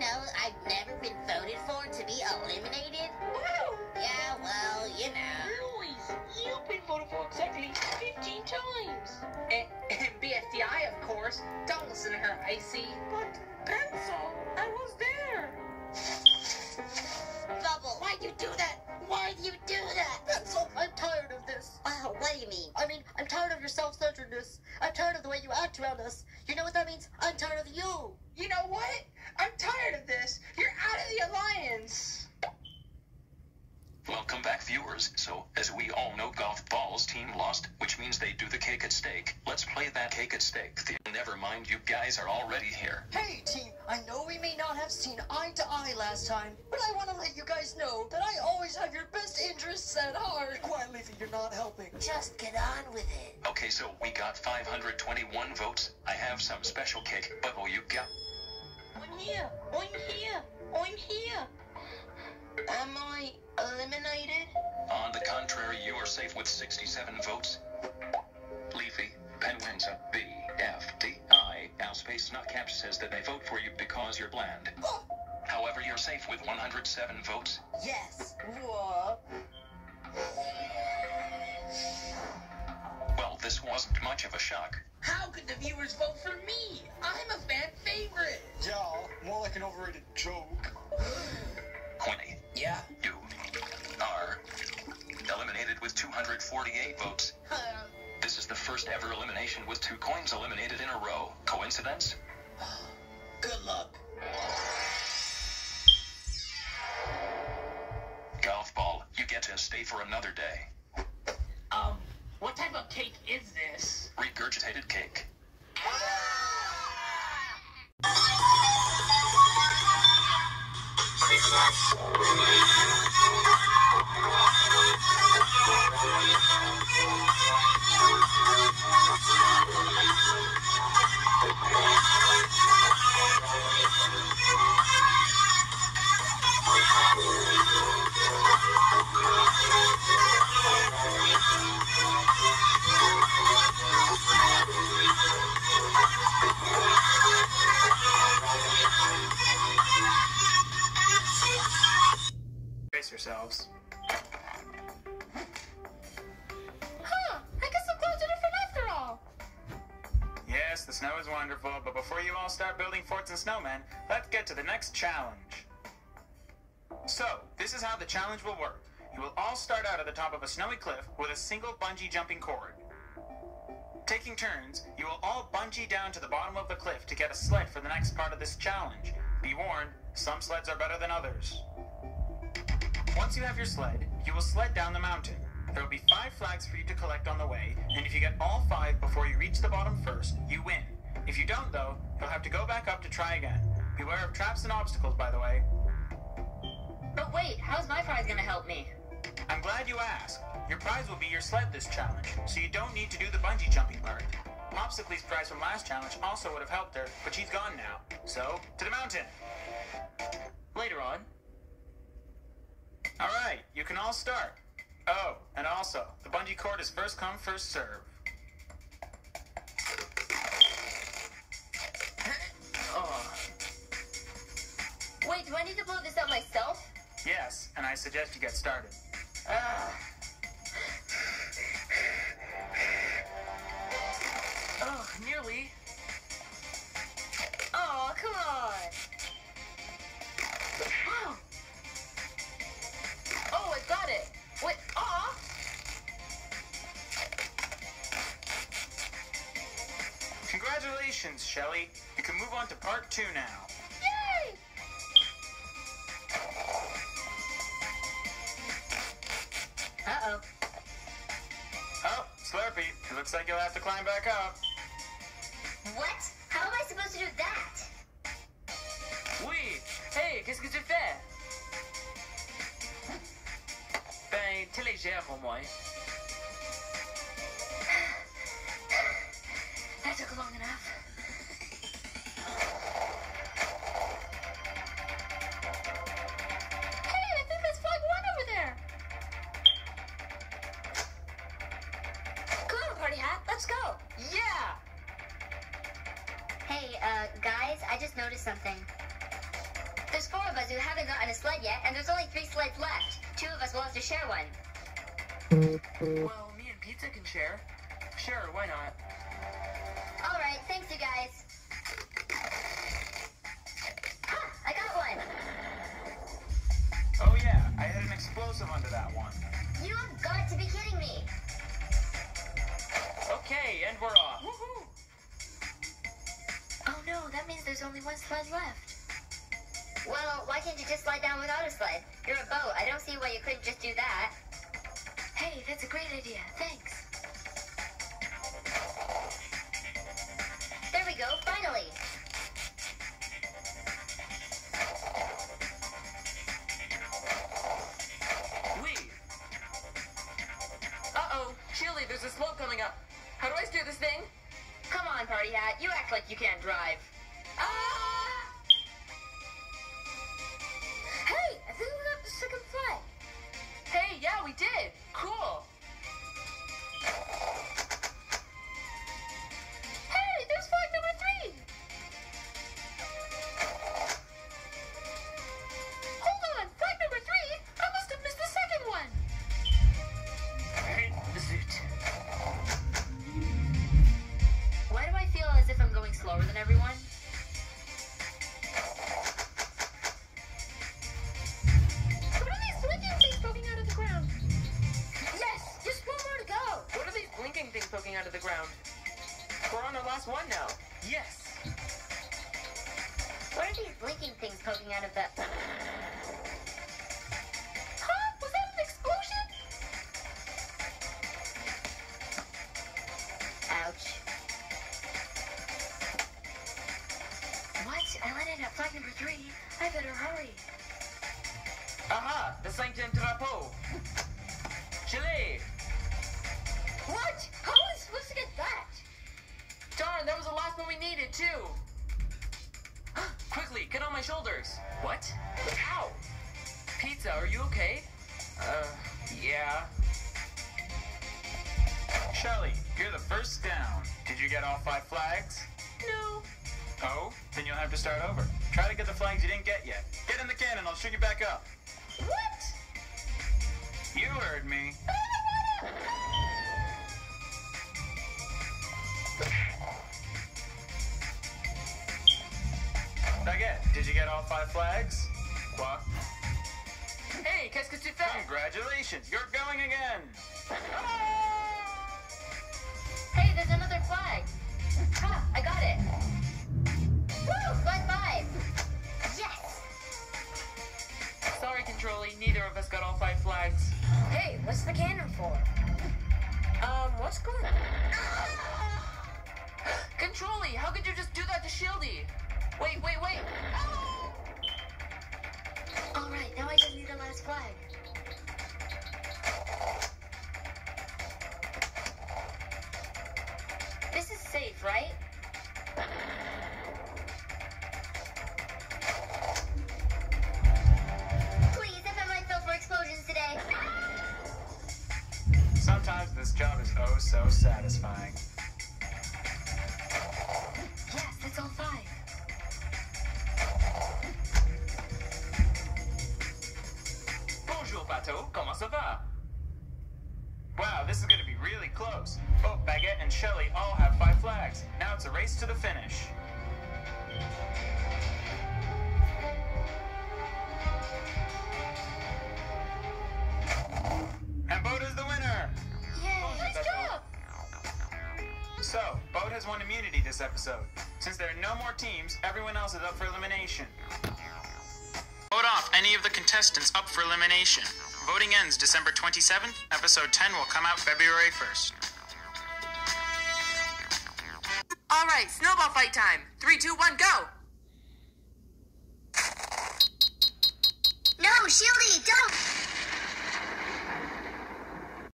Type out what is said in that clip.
know I've never been voted for to be eliminated? Wow! Yeah, well, you know. Louise, you've been voted for exactly 15 times. And, and BFDI, of course. Don't listen to her, Icy. But, Pencil, I was there. Bubble, why'd you do that? Why'd you do that? Pencil, I'm tired of this. Oh, what do you mean? I mean, I'm tired of your self-centeredness. I'm tired of the way you act around us. You know what that means? I'm tired of you. You know what? I'm tired of this. You're out of the alliance. Welcome back, viewers. So, as we all know, Golf Ball's team lost, which means they do the cake at stake. Let's play that cake at stake. Never mind, you guys are already here. Hey, team, I know we may not have seen eye to eye last time, but I want to let you guys know that I always have your best interests at heart. Quietly, you're not helping. Just get on with it. Okay, so we got 521 votes. I have some special cake, but will you got? I'm here. I'm here. I'm here. Am I eliminated? On the contrary, you are safe with 67 votes. Leafy, Penguenza, B, F, D, I, Al Space Nutcap says that they vote for you because you're bland. Oh, However, you're safe with 107 votes. yes. What? Well, this wasn't much of a shock. How could the viewers vote for me? I'm a fan favorite. Yeah, more like an overrated joke. Quinny, Yeah. you are eliminated with 248 votes. This is the first ever elimination with two coins eliminated in a row. Coincidence? Good luck. Golf ball, you get to stay for another day. What type of cake is this? Regurgitated cake. Brace wonderful, but before you all start building forts and snowmen, let's get to the next challenge. So, this is how the challenge will work. You will all start out at the top of a snowy cliff with a single bungee jumping cord. Taking turns, you will all bungee down to the bottom of the cliff to get a sled for the next part of this challenge. Be warned, some sleds are better than others. Once you have your sled, you will sled down the mountain. There will be five flags for you to collect on the way, and if you get all five before you reach the bottom first, you win. If you don't, though, you'll have to go back up to try again. Beware of traps and obstacles, by the way. But wait, how's my prize gonna help me? I'm glad you asked. Your prize will be your sled this challenge, so you don't need to do the bungee jumping part. Popsicle's prize from last challenge also would have helped her, but she's gone now. So, to the mountain! Later on. Alright, you can all start. Oh, and also, the bungee cord is first come, first serve. Do I need to blow this up myself? Yes, and I suggest you get started. ah. Oh, nearly. Oh, come on. Oh. Oh, I got it. Wait, aw. Congratulations, Shelly. You can move on to part two now. Uh-oh. Oh, Slurpee, it looks like you'll have to climb back up. What? How am I supposed to do that? Oui. Hey, qu'est-ce que tu fais? Ben, t'es légère au moins. Something. There's four of us who haven't gotten a sled yet, and there's only three sleds left. Two of us will have to share one. Well, me and Pizza can share. Sure, why not? All right, thanks, you guys. Ah, I got one. Oh yeah, I had an explosive under that one. You have got to be kidding me. Okay, and we're off. Woohoo! No, that means there's only one sled left. Well, why can't you just slide down without a sled? You're a boat. I don't see why you couldn't just do that. Hey, that's a great idea. Thanks. Out of the ground? We're on our last one now. Yes. What are these blinking things poking out of the... Huh? Was that an explosion? Ouch. What? I landed at flag number three. I better hurry. Aha, the cinquième drapeau. Chili. Darn, that was the last one we needed, too. Quickly, get on my shoulders. What? Ow! Pizza, are you okay? Uh, yeah. Shelly, you're the first down. Did you get all five flags? No. Oh, then you'll have to start over. Try to get the flags you didn't get yet. Get in the cannon, I'll shoot you back up. What? You heard me. Did you get all five flags? What? Hey, qu'est-ce que tu fais? Congratulations, you're going again. Hey, there's another flag. Ha, I got it. Woo, flag five. Yes. Sorry, Controlly, neither of us got all five flags. Hey, what's the cannon for? Um, what's going on? Controlly, how could you just do that to Shieldy? Wait, wait, wait. All right, now I just need the last flag. This is safe, right? Please, if I might feel for explosions today. Sometimes this job is oh so satisfying. Shelly all have five flags. Now it's a race to the finish. And Boat is the winner! Yay! Nice job. So, Boat has won immunity this episode. Since there are no more teams, everyone else is up for elimination. Vote off any of the contestants up for elimination. Voting ends December 27th. Episode 10 will come out February 1st. All right, snowball fight time. Three, two, one, go. No, Shieldy, don't!